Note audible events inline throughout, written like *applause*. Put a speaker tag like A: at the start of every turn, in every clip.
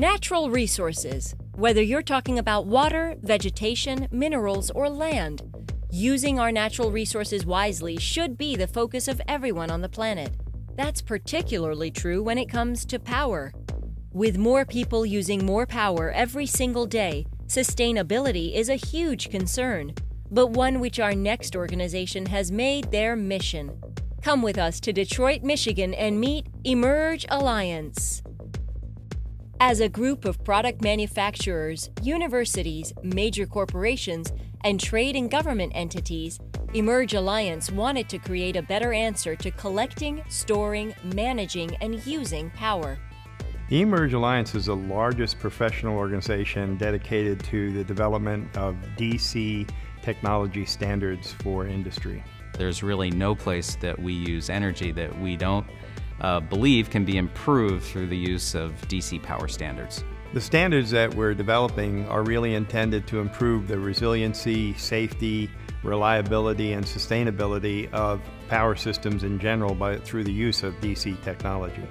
A: Natural resources. Whether you're talking about water, vegetation, minerals, or land, using our natural resources wisely should be the focus of everyone on the planet. That's particularly true when it comes to power. With more people using more power every single day, sustainability is a huge concern, but one which our next organization has made their mission. Come with us to Detroit, Michigan and meet Emerge Alliance. As a group of product manufacturers, universities, major corporations, and trade and government entities, Emerge Alliance wanted to create a better answer to collecting, storing, managing, and using power.
B: The Emerge Alliance is the largest professional organization dedicated to the development of DC technology standards for industry.
C: There's really no place that we use energy that we don't uh, believe can be improved through the use of DC power standards.
B: The standards that we're developing are really intended to improve the resiliency, safety, reliability, and sustainability of power systems in general by, through the use of DC technology.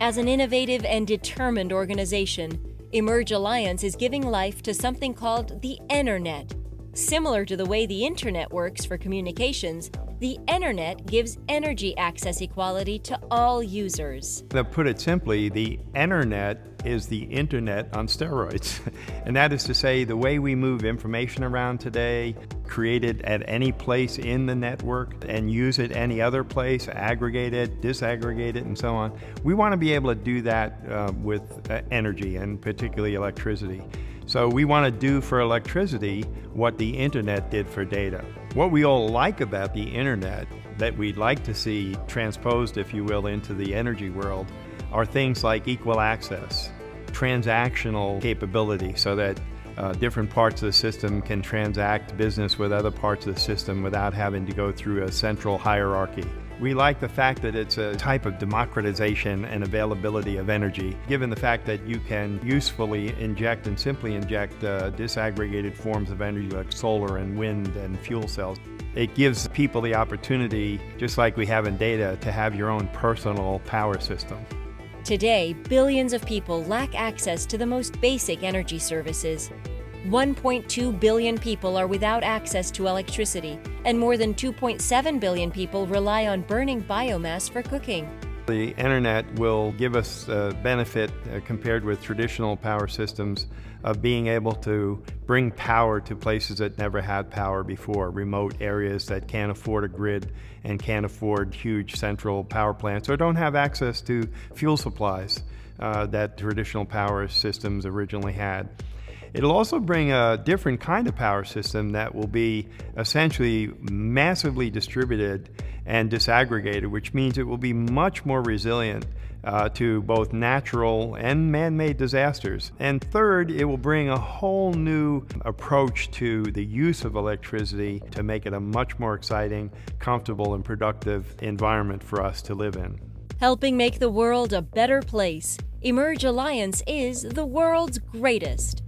A: As an innovative and determined organization, Emerge Alliance is giving life to something called the Enernet. Similar to the way the Internet works for communications, the Enernet gives energy access equality to all users.
B: To put it simply, the Enernet is the Internet on steroids. *laughs* and that is to say, the way we move information around today, create it at any place in the network and use it any other place, aggregate it, disaggregate it, and so on. We want to be able to do that uh, with uh, energy and particularly electricity. So we want to do for electricity what the internet did for data. What we all like about the internet that we'd like to see transposed, if you will, into the energy world are things like equal access, transactional capability so that uh, different parts of the system can transact business with other parts of the system without having to go through a central hierarchy. We like the fact that it's a type of democratization and availability of energy, given the fact that you can usefully inject and simply inject uh, disaggregated forms of energy like solar and wind and fuel cells. It gives people the opportunity, just like we have in data, to have your own personal power system.
A: Today, billions of people lack access to the most basic energy services. 1.2 billion people are without access to electricity, and more than 2.7 billion people rely on burning biomass for cooking.
B: The Enernet will give us a benefit uh, compared with traditional power systems of being able to bring power to places that never had power before, remote areas that can't afford a grid and can't afford huge central power plants or don't have access to fuel supplies uh, that traditional power systems originally had. It'll also bring a different kind of power system that will be essentially massively distributed and disaggregated, which means it will be much more resilient uh, to both natural and man-made disasters. And third, it will bring a whole new approach to the use of electricity to make it a much more exciting, comfortable, and productive environment for us to live in.
A: Helping make the world a better place, Emerge Alliance is the world's greatest.